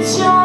Tiens